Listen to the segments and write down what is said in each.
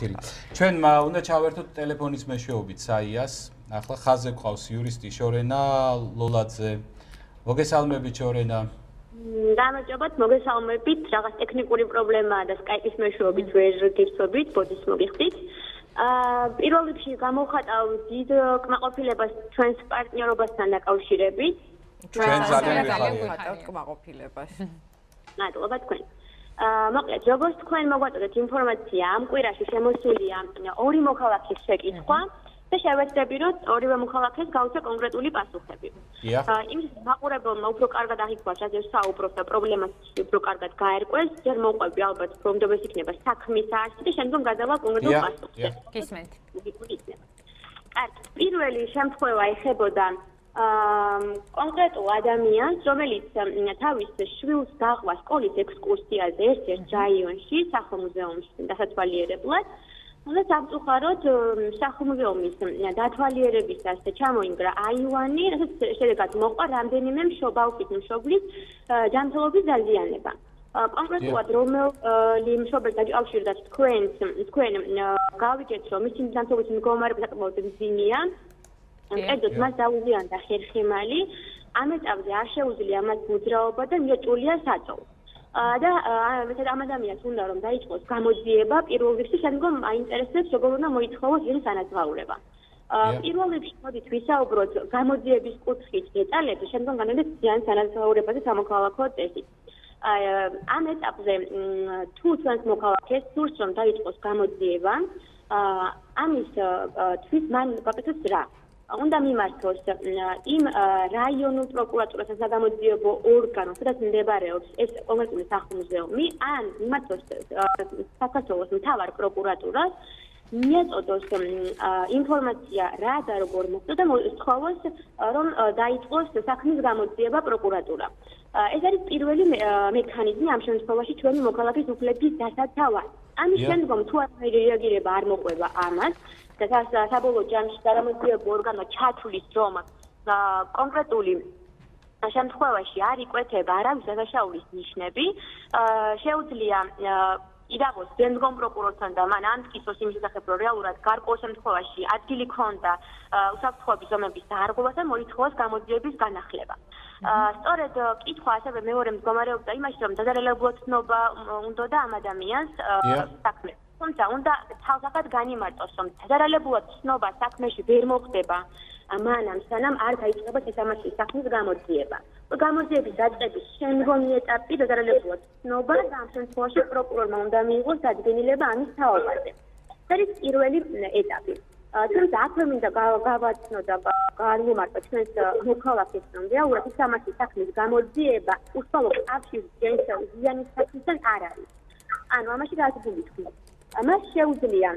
თილი. ჩვენ უნდა ჩავერთოთ ტელეფონის მეშვეობით საიას. ახლა ხაზე ყავს იურისტი შორენა ლოლაძე. მოგესალმებით შორენა. გამარჯობათ, მოგესალმებით. რაღაც ტექნიკური პრობლემაა და Skype-ის მეშვეობით ვერ გიწვევით, ბოდის მოგიხდით. აა პირველ რიგში გამოვხატავ დიდ კმაყოფილებას ჩვენს პარტნიორობასთან დაკავშირებით. ჩვენ ძალიან ვიხატავთ კმაყოფილებას. მადლობა თქვენ. აა მოკლედ, როგორც თქვენ მოგვაწოდეთ ინფორმაცია, ამ კვირაში შემოსულია ორი მოქალაქის შეკითხვა და შევეცდები, რომ ორივე მოქალაქეს გავუწე კონკრეტული პასუხები. აა იმის მაყურებელმა უფრო კარგად აღიქვა, სადაც საუბრობს და პრობლემას უფრო კარგად გაერკვეს, ჯერ მოყვები ალბათ, რომ დაბეს იქნება საქმის არსი და შემდგომ გადავა კონკრეტულ პასუხებს. გისმენთ. კარგი, პირველი შემთხვევა ეხებოდა კონკრეტულ ადამიანს, რომელიც თავის შვილს გაყვა სკოლის ექსკურსიაზე ერთ-ერთ რაიონში, სახმუზეუმში დასათვალიერებლად. და სამწუხაროდ სახმუზეუმის დათვალიერებისას ჩამოინგრა აივანი, რასაც შედეგად მოყვა რამდენიმე მშობალის მშობლის ჯანმრთელობის დაზიანება. კონკრეტულად რომელი მშობელი დაჭავშირდა თქვენ თქვენ გავიგეთ რომ მისი ჯანმრთელობის მდგომარეობა საკმაოდ მძიმეა კერძოდ მას დაუზიანდა ხერხემალი, ამ ეტაპზე არ შეუძლია მას მოძრაობა და მიეჭულია საწოლ. და მეტად ამ ადამიანს უნდა რომ დაიწყოს გამოძიება პირველ რიგში, შემდგომ აინტერესებს როგორ უნდა მოითხოვოს ის ანაზღაურება. პირველ რიგში მოდით ვისაუბროთ გამოძიების კუთხით დეტალებზე, შემდგომ განვიდეთ ძალიან ანაზღაურებაზე სამოქალაქო წესით. აი ამ ეტაპზე თუ ჩვენს მოქალაქეს სურს რომ დაიწყოს გამოძიება, ამის თვის მან გაკეთოს რა? უნდა მიმართოს იმ რაიონულ პროკურატურასა და გამოძიებო ორგანოს, სადაც მდებარეობს ეს კონკრეტული სახლ-მუზეუმი, ან მიმართოს საქართველოს მთავარ პროკურატურას, მიეწოდოს ინფორმაცია რა და როგორ მოხდა და მოსთხოვოს რომ დაიწყოს საქმის გამოძიება პროკურატურა. ეს არის პირველი მექანიზმი ამ შემთხვევაში ჩვენი მოქალაქის უფლების დასაცავად. ამის შემდგომ თუ არ რეაგირება არ მოყვება ამას, და საბოლოო ჯამში გარემოძიებო ორგანო ჩათვლის რომ კონკრეტული შემთხვევაში არ იკვეთება არავის დასაშაულის ნიშნები. შეუძლია იდაღოს ძენდგომ პროკურორთან და მან ამტკიცოს იმის შესახებ რომ რეალურად გარკვეულ შემთხვევაში ადგილი ქონდა უსაფრთხოების ზომების დაარღვევას და მოითხოვოს გამოძიების განახლება. სწორედ კითხვა ასევე მეორე მდგომარეობდა იმაში რომ დადარელებლად ცნობა უნდა და ამ ადამიანს საქმე თუმცა უნდა თავსახად განიმარტოს, რომ ფედერალებულად ცნობა საქმეში ვერ მოხდება მანამ სანამ არ დაიწყება სისამართლის საქმის გამოძიება. გამოძიების დაწყების შემდგომი ეტაპი ფედერალებულად ცნობა და ამ შემთხვევაში პროკურორმა უნდა მიიღოს დადგენილება ამის თაობაზე. ეს არის პირველი ეტაპი. თუმცა აქვე მინდა გავაცნო და განვიმარტო ჩვენს მოქალაქეს რომ რეალურად სისამართლის საქმის გამოძიება უშუალო კავშირის ჯენსელ ზიანის საქმისთან არ არის. ანუ ამაში თქმა უნდა მას შეუძლია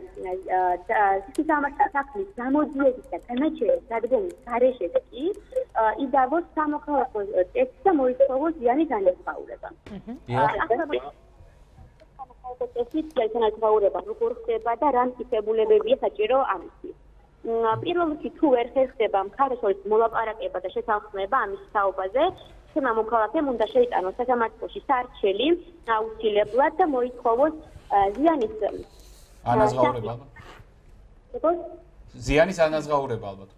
სისამართლე საქმის გამოძიების და განაჩენის დადგენის გარეშე კი იდავოს სამოქალაქო ტექსტი და მოითხოვოს ზიანი განსხვავება. ახლა ტექსტი განსხვავება როგორ ხდება და რა მტკიცებულებებია საჭირო ამისთვის. პირველ რიგში თუ ვერ ხერხდება მხარესოლის მოლაპარაკება და შეთანხმება ამის თაობაზე, თემა მოქალაქემ უნდა შეიტანოს სასამართლოში სარჩელი აუცილებლად და მოითხოვოს ზიანის ანაზღაურება ალბათ. ზიანის ანაზღაურება ალბათ.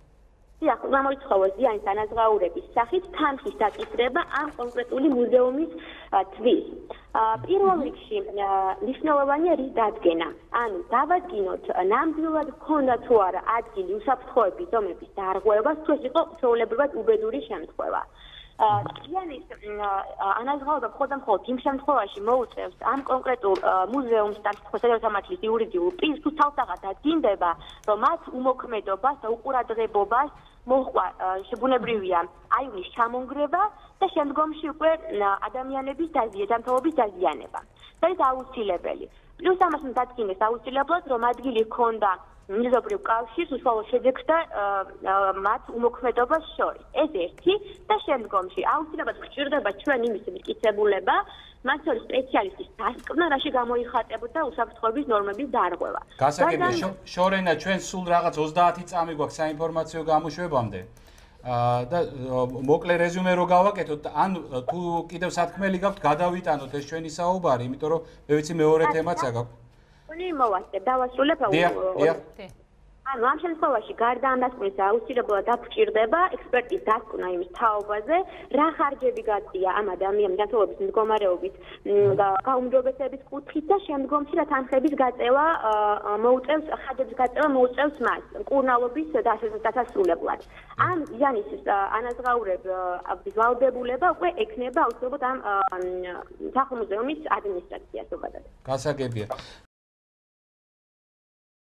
დიახ, გამოიცხოვოს ზიანის ანაზღაურების სახით თანხის დაკისრება ამ კონკრეტული მუზეუმის თვის. პირველ რიგში ნიშნულოვანია რის დადგენა. ანუ დავადგინოთ ნამდვილად ქონდა თუ არა ადგილი უსაფრთხოების ზომების დარღვევას, თუ ეს იყო ჩვეულებრივად უბედური შემთხვევა. იანის ანაზღაურება მხოლოდ მხოლოდ იმ შემთხვევაში მოუწევს ამ კონკრეტულ მუზეუმს და ფედერალურ იურიდიულ პირს თუ თავსაღად დაძინდება რომ მათ უმოქმედობას და უყურადღებობას მოხვა შეგუნებრივია აივნის ჩამონგრევა და შემდგომში უკვე ადამიანების დაზიანების დაზიანება. ეს აუცილებელი. პლუს ამას უნდა დადგინდეს აუცილებლად რომ ადგილი ჰქონდა მიზობრივ კავშირს უშუალო შედეგს და მათ უმოქმედობას შორის. ეს ერთი და შემდგომში აუცილებლად გჭირდება ჩვენ იმის მტკიცებულება, მათ შორის სპეციალისტის დასკვნა, რაში გამოიხატებოდა უსაფრთხოების ნორმების დარღვევა. გასაგებია შორენა ჩვენ სულ რაღაც 30 წამი გვაქვს საინფორმაციო გამოშვებამდე. აა და მოკლე რეზუმე რო გავაკეთოთ, ან თუ კიდევ სათქმელი გაქვთ, გადავიტანოთ ეს ჩვენი საუბარი, იმიტომ რომ მე ვიცი მეორე თემაც აქვს. თქვენი მოვასწრებ, დავასრულებ. დიახ, დიახ. ანუ ამ შემთხვევაში გარდა ამ დასკვნის აუცილებლად დაფჭირდება ექსპერტის დასკვნა იმის თაობაზე, რა ხარჯები გაწია ამ ადამიანის დათხოვების მდგომარეობის და გაუმჯობესების კუთხით და შემდგომში რა თანხების გაწევა მოუწევს ხარჯების გაწევა მოუწევს მას კურნალობის დასასრულებლად. ამ იანის ანაზღაურებ ვალდებულება უკვე ექნება აუცილებლად ამ სახელმწიფო ადმინისტრაციას ზოგადად. გასაგებია.